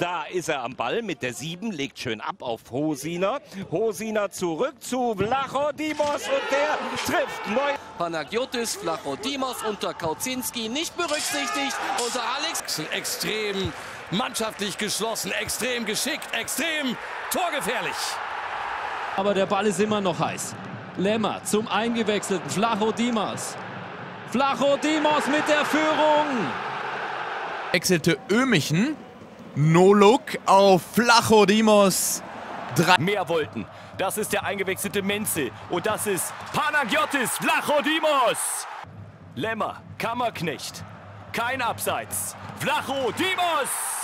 Da ist er am Ball mit der 7, legt schön ab auf Hosiner. Hosiner zurück zu Vlachodimos und der trifft neu. Panagiotis, Flachodimos unter Kauzinski nicht berücksichtigt. Unter Alex. Extrem mannschaftlich geschlossen, extrem geschickt, extrem torgefährlich. Aber der Ball ist immer noch heiß. Lemmer zum eingewechselten Flachodimos. Flachodimos mit der Führung. Wechselte Ömichen. No-Look auf Flachodimos. Drei mehr wollten. Das ist der eingewechselte Menzel. Und das ist Panagiotis Vlachodimos. Lemmer, Kammerknecht. Kein Abseits. Vlachodimos!